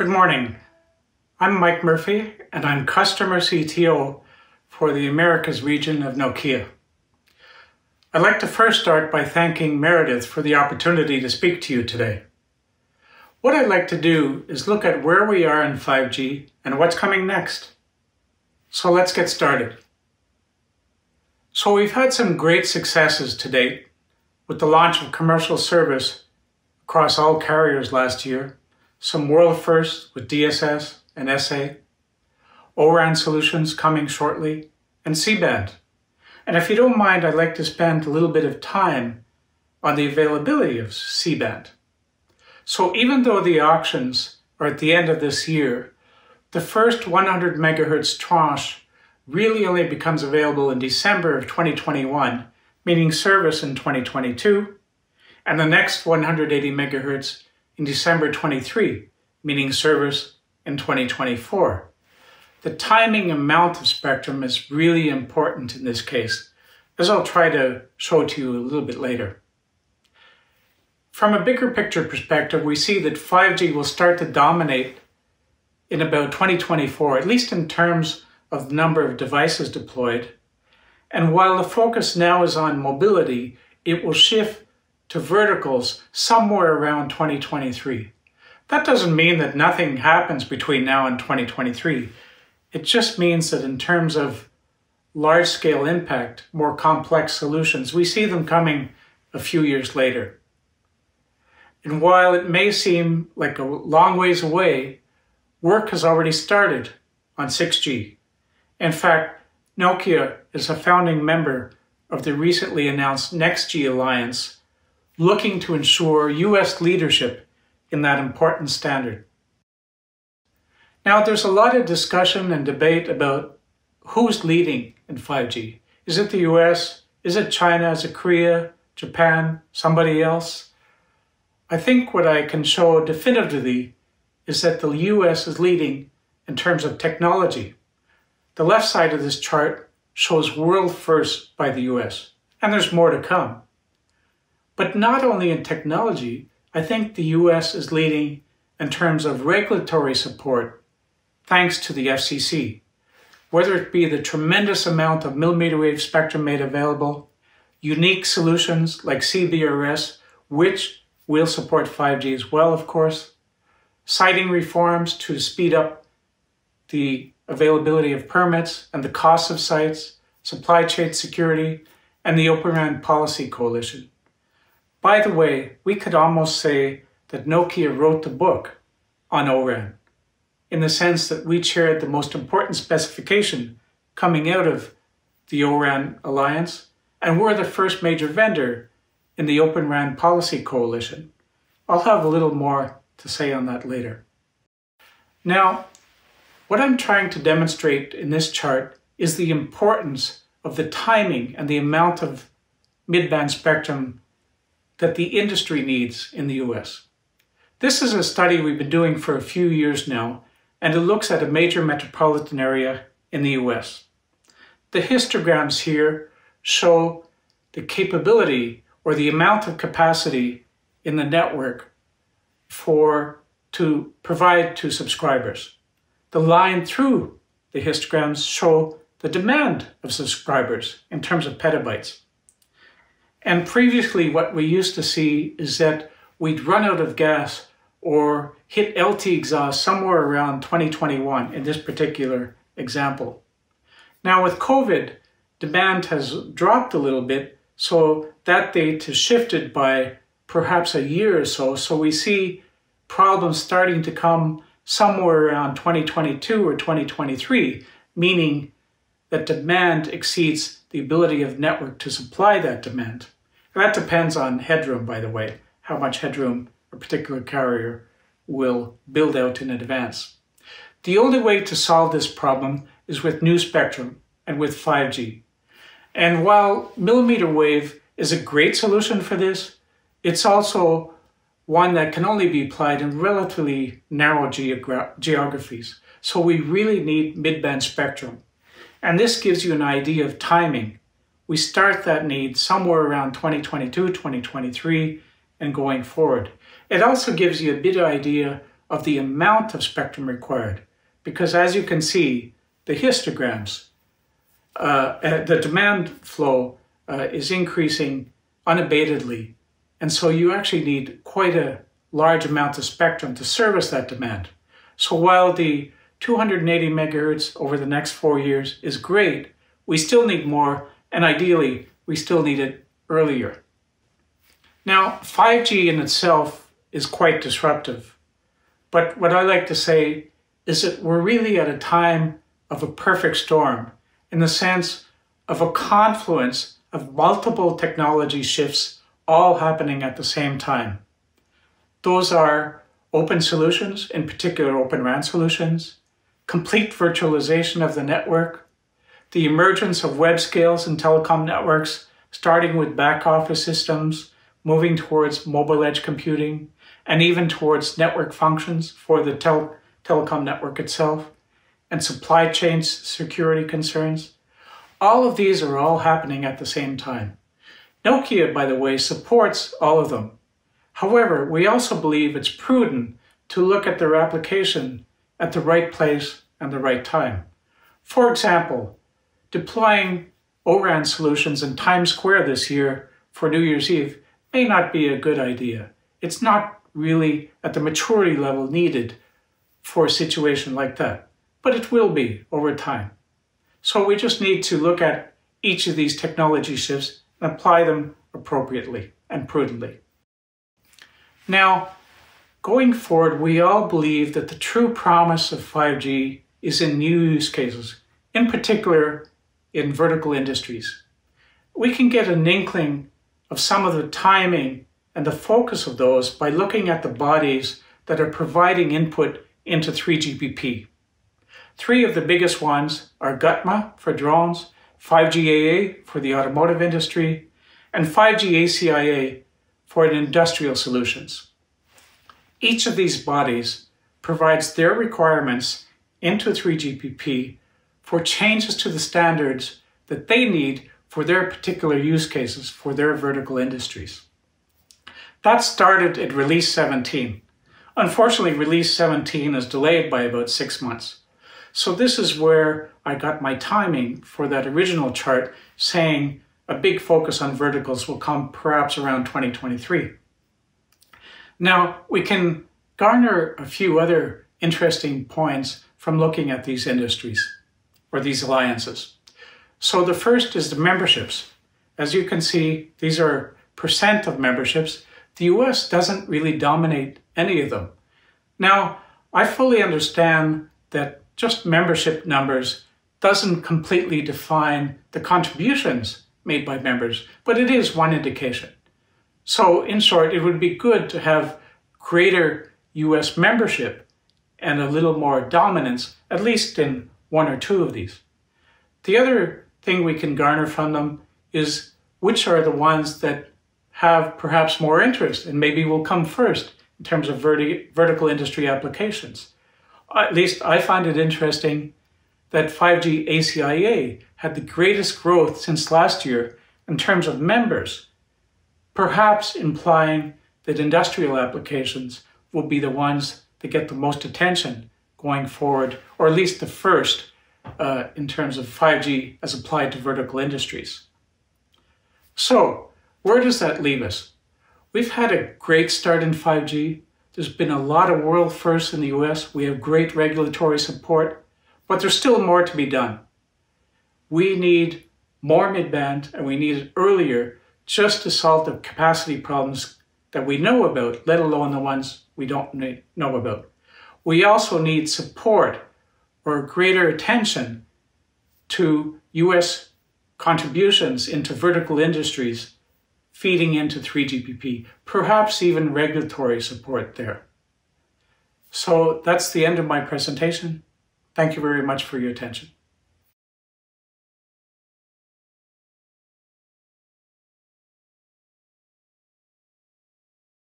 Good morning. I'm Mike Murphy, and I'm Customer CTO for the Americas region of Nokia. I'd like to first start by thanking Meredith for the opportunity to speak to you today. What I'd like to do is look at where we are in 5G and what's coming next. So let's get started. So we've had some great successes to date with the launch of commercial service across all carriers last year, some world firsts with DSS and SA, O-RAN solutions coming shortly, and C-band. And if you don't mind, I'd like to spend a little bit of time on the availability of C-band. So even though the auctions are at the end of this year, the first 100 megahertz tranche really only becomes available in December of 2021, meaning service in 2022, and the next 180 megahertz in December 23, meaning service in 2024. The timing amount of spectrum is really important in this case, as I'll try to show to you a little bit later. From a bigger picture perspective, we see that 5G will start to dominate in about 2024, at least in terms of the number of devices deployed. And while the focus now is on mobility, it will shift to verticals somewhere around 2023. That doesn't mean that nothing happens between now and 2023. It just means that in terms of large scale impact, more complex solutions, we see them coming a few years later. And while it may seem like a long ways away, work has already started on 6G. In fact, Nokia is a founding member of the recently announced NextG Alliance, looking to ensure US leadership in that important standard. Now, there's a lot of discussion and debate about who's leading in 5G. Is it the US? Is it China? Is it Korea? Japan? Somebody else? I think what I can show definitively is that the US is leading in terms of technology. The left side of this chart shows world first by the US, and there's more to come. But not only in technology, I think the US is leading in terms of regulatory support thanks to the FCC. Whether it be the tremendous amount of millimeter wave spectrum made available, unique solutions like CBRS, which will support 5G as well, of course. Siting reforms to speed up the availability of permits and the cost of sites, supply chain security, and the Open RAN Policy Coalition. By the way, we could almost say that Nokia wrote the book on ORAN, in the sense that we chaired the most important specification coming out of the ORAN Alliance, and we're the first major vendor in the Open RAN Policy Coalition. I'll have a little more to say on that later. Now, what I'm trying to demonstrate in this chart is the importance of the timing and the amount of midband spectrum that the industry needs in the US. This is a study we've been doing for a few years now, and it looks at a major metropolitan area in the US. The histograms here show the capability or the amount of capacity in the network for to provide to subscribers. The line through the histograms show the demand of subscribers in terms of petabytes. And previously what we used to see is that we'd run out of gas or hit LTE exhaust somewhere around 2021 in this particular example. Now with COVID, demand has dropped a little bit so that date has shifted by perhaps a year or so. So we see problems starting to come somewhere around 2022 or 2023, meaning that demand exceeds the ability of network to supply that demand. And that depends on headroom, by the way, how much headroom a particular carrier will build out in advance. The only way to solve this problem is with new spectrum and with 5G. And while millimeter wave is a great solution for this, it's also one that can only be applied in relatively narrow geographies. So we really need midband spectrum. And this gives you an idea of timing. We start that need somewhere around 2022, 2023, and going forward. It also gives you a bit of idea of the amount of spectrum required. Because as you can see, the histograms, uh, uh, the demand flow uh, is increasing unabatedly. And so you actually need quite a large amount of spectrum to service that demand. So while the 280 megahertz over the next four years is great, we still need more, and ideally, we still need it earlier. Now, 5G in itself is quite disruptive, but what I like to say is that we're really at a time of a perfect storm in the sense of a confluence of multiple technology shifts all happening at the same time. Those are open solutions, in particular Open RAN solutions, complete virtualization of the network, the emergence of web scales and telecom networks, starting with back office systems, moving towards mobile edge computing, and even towards network functions for the tel telecom network itself, and supply chain security concerns. All of these are all happening at the same time. Nokia, by the way, supports all of them. However, we also believe it's prudent to look at their application at the right place and the right time. For example, deploying ORAN solutions in Times Square this year for New Year's Eve may not be a good idea. It's not really at the maturity level needed for a situation like that, but it will be over time. So we just need to look at each of these technology shifts and apply them appropriately and prudently. Now, going forward, we all believe that the true promise of 5G is in new use cases, in particular in vertical industries. We can get an inkling of some of the timing and the focus of those by looking at the bodies that are providing input into 3GPP. Three of the biggest ones are GUTMA for drones, 5GAA for the automotive industry, and 5G ACIA for industrial solutions. Each of these bodies provides their requirements into 3GPP for changes to the standards that they need for their particular use cases for their vertical industries. That started at release 17. Unfortunately, release 17 is delayed by about six months. So this is where I got my timing for that original chart saying a big focus on verticals will come perhaps around 2023. Now, we can garner a few other interesting points from looking at these industries or these alliances. So the first is the memberships. As you can see, these are percent of memberships. The US doesn't really dominate any of them. Now, I fully understand that just membership numbers doesn't completely define the contributions made by members, but it is one indication. So, in short, it would be good to have greater US membership and a little more dominance, at least in one or two of these. The other thing we can garner from them is which are the ones that have perhaps more interest and maybe will come first in terms of verti vertical industry applications. At least I find it interesting that 5G ACIA had the greatest growth since last year in terms of members, perhaps implying that industrial applications will be the ones that get the most attention going forward, or at least the first uh, in terms of 5G as applied to vertical industries. So, where does that leave us? We've had a great start in 5G. There's been a lot of world firsts in the US. We have great regulatory support, but there's still more to be done. We need more midband and we need it earlier just to solve the capacity problems that we know about, let alone the ones we don't know about. We also need support or greater attention to US contributions into vertical industries feeding into 3GPP, perhaps even regulatory support there. So that's the end of my presentation. Thank you very much for your attention.